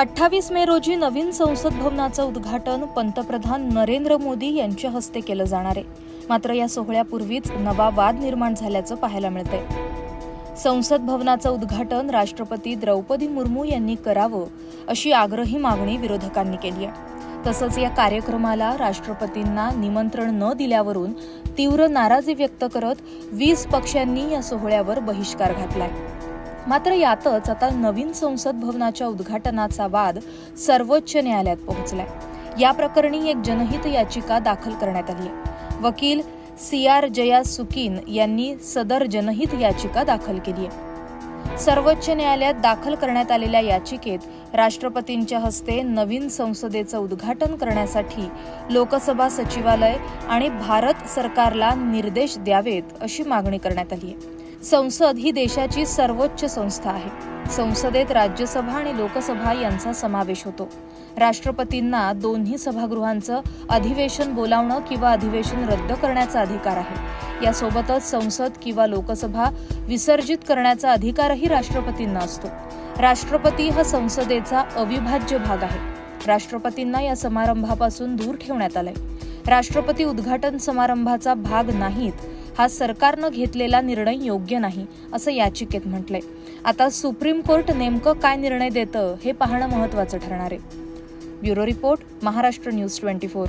अठ्ठावीस मे रोजी नवीन संसद भवनाचं उद्घाटन पंतप्रधान नरेंद्र मोदी यांच्या हस्ते केलं जाणार आहे. मात्र या सोहळ्यापूर्वीच नवा वाद निर्माण झाल्याचं पाहायला मिळतंय. संसद भवनाचं उद्घाटन राष्ट्रपती द्रौपदी मुर्मू यांनी करावं अशी आग्रही मागणी विरोधकांनी केली आहे. तसंच या कार्यक्रमाला राष्ट्रपतींना निमंत्रण न दिल्यावरून तीव्र नाराजी व्यक्त करत वीस पक्षांनी या सोहळ्यावर बहिष्कार घातलाय. मात्र यातच आता नवीन संसद भवनाच्या उद्घाटनाचा वाद सर्वोच्च न्यायालयात पोहोचलाय. या प्रकरणी एक जनहित याचिका दाखल करण्यात आली आहे. वकील सी आर जया सुकीन यांनी सदर जनहित याचिका दाखल केली आहे. सर्वोच्च न्यायालयात दाखल करण्यात आलेल्या याचिकेत राष्ट्रपतींच्या हस्ते नवीन संसदेचं उद्घाटन करण्यासाठी लोकसभा सचिवालय आणि भारत सरकारला निर्देश द्यावेत अशी मागणी करण्यात आली आहे. संसद ही देशाची सर्वोच्च संस्था आहे. संसदेत राज्यसभा आणि लोकसभा यांचा समावेश होतो. राष्ट्रपतींना दोन्ही सभागृहांचं अधिवेशन बोलावणं किंवा अधिवेशन रद्द करण्याचा अधिकार आहे. यासोबतच संसद किंवा लोकसभा विसर्जित करण्याचा अधिकारही राष्ट्रपतींना असतो. राष्ट्रपती हा संसदेचा अविभाज्य भाग आहे. राष्ट्रपतींना या समारंभापासून दूर ठेवण्यात आलंय. राष्ट्रपती उद्घाटन समारंभाचा भाग नाहीत हा सरकारनं घेतलेला निर्णय योग्य नाही असं याचिकेत म्हटलंय. आता सुप्रीम कोर्ट नेमकं काय निर्णय देतं हे पाहणं महत्वाचं ठरणार आहे. Bureau report Maharashtra news twenty four.